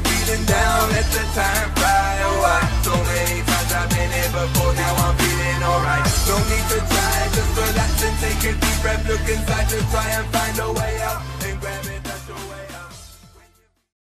feeling down, let the time fly away. Oh, so many times I've been here before,